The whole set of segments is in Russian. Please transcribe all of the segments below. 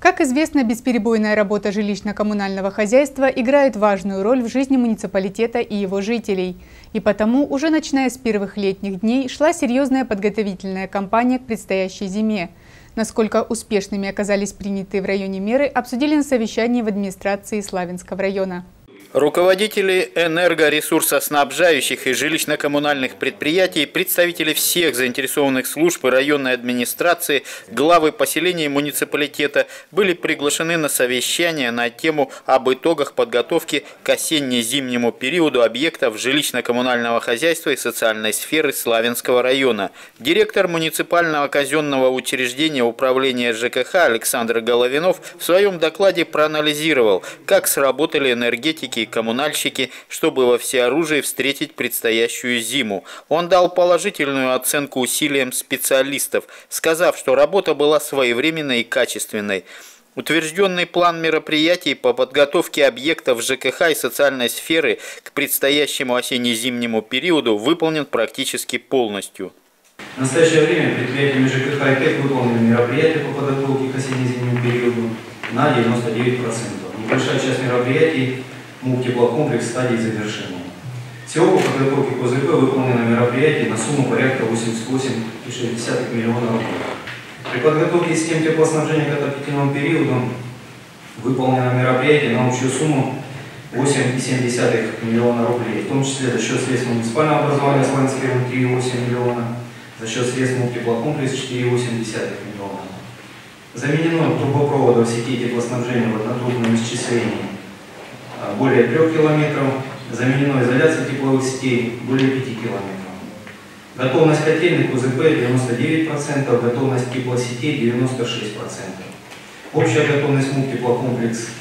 Как известно, бесперебойная работа жилищно-коммунального хозяйства играет важную роль в жизни муниципалитета и его жителей. И потому, уже начиная с первых летних дней, шла серьезная подготовительная кампания к предстоящей зиме. Насколько успешными оказались принятые в районе меры, обсудили на совещании в администрации Славянского района. Руководители энергоресурсоснабжающих и жилищно-коммунальных предприятий, представители всех заинтересованных служб и районной администрации, главы поселений муниципалитета были приглашены на совещание на тему об итогах подготовки к осенне-зимнему периоду объектов жилищно-коммунального хозяйства и социальной сферы Славянского района. Директор муниципального казенного учреждения управления ЖКХ Александр Головинов в своем докладе проанализировал, как сработали энергетики и коммунальщики, чтобы во всеоружии встретить предстоящую зиму. Он дал положительную оценку усилиям специалистов, сказав, что работа была своевременной и качественной. Утвержденный план мероприятий по подготовке объектов ЖКХ и социальной сферы к предстоящему осенне-зимнему периоду выполнен практически полностью. В настоящее время предприятиями ЖКХ и ТЭК выполнены мероприятия по подготовке к осенне-зимнему периоду на 99%. Небольшая часть мероприятий МУК теплокомплекс стадии завершения. Всего по подготовке к ОЗП выполнено мероприятий на сумму порядка 88,6 миллиона рублей. При подготовке систем теплоснабжения к отопительному периоду выполнено мероприятие на общую сумму 8,7 миллиона рублей, в том числе за счет средств муниципального образования Славянский район 3,8 миллиона, за счет средств теплокомплекс 4,8 миллиона. Заменено трубопровода в сети теплоснабжения в однотрубном исчислении более 3 километров, заменено изоляция тепловых сетей более 5 километров. Готовность котельных УЗП 99%, готовность теплосетей 96%. Общая готовность МУК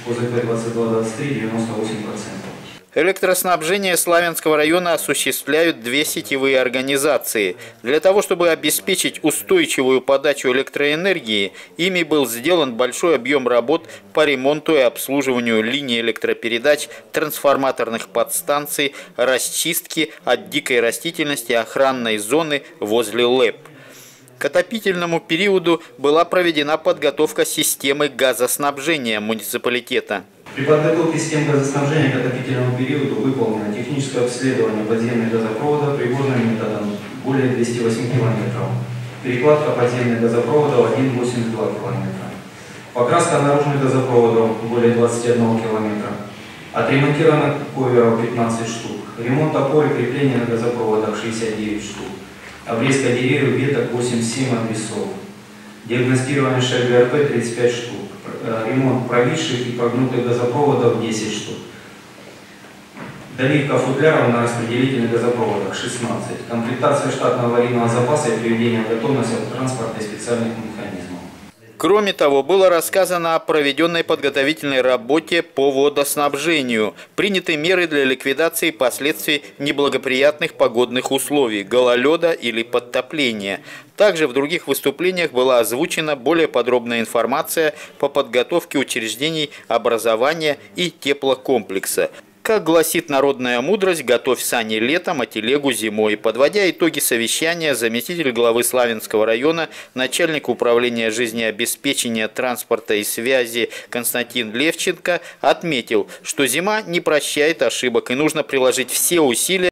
УЗП 2223 98%. Электроснабжение Славянского района осуществляют две сетевые организации. Для того, чтобы обеспечить устойчивую подачу электроэнергии, ими был сделан большой объем работ по ремонту и обслуживанию линий электропередач, трансформаторных подстанций, расчистки от дикой растительности охранной зоны возле ЛЭП. К отопительному периоду была проведена подготовка системы газоснабжения муниципалитета. При подготовке систем газоснабжения к отопительному периоду выполнено техническое обследование подземных газопроводов приборным методом более 208 км. Перекладка подземных газопроводов 1,82 км. Покраска наружных газопроводов более 21 км. Отремонтировано коверов 15 штук. Ремонт опор и крепления на газопроводах 69 штук. Обрезка деревьев веток 87 адресов. Диагностирование ШГРП 35 штук. Э, ремонт провисших и прогнутых газопроводов 10 штук. Доливка футляров на распределительных газопроводах 16. Комплектация штатного аварийного запаса и приведение в готовность транспорта и специальных механизмов. Кроме того, было рассказано о проведенной подготовительной работе по водоснабжению, приняты меры для ликвидации последствий неблагоприятных погодных условий, гололеда или подтопления. Также в других выступлениях была озвучена более подробная информация по подготовке учреждений образования и теплокомплекса. Как гласит народная мудрость, готовь сани летом, а телегу зимой. Подводя итоги совещания, заместитель главы Славянского района, начальник управления жизнеобеспечения транспорта и связи Константин Левченко отметил, что зима не прощает ошибок и нужно приложить все усилия